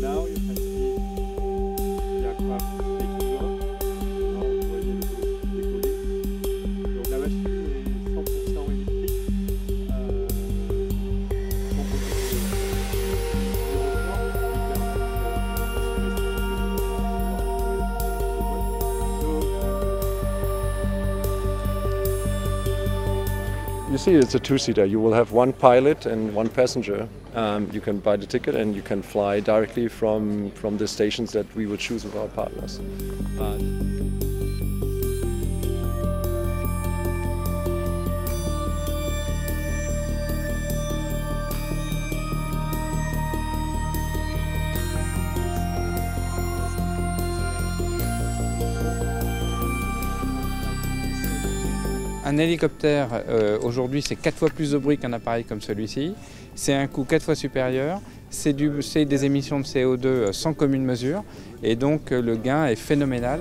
Now you can You see, it's a two-seater. You will have one pilot and one passenger. Um, you can buy the ticket and you can fly directly from, from the stations that we would choose with our partners. Un hélicoptère, euh, aujourd'hui, c'est 4 fois plus de bruit qu'un appareil comme celui-ci. C'est un coût 4 fois supérieur. C'est des émissions de CO2 sans commune mesure. Et donc, le gain est phénoménal.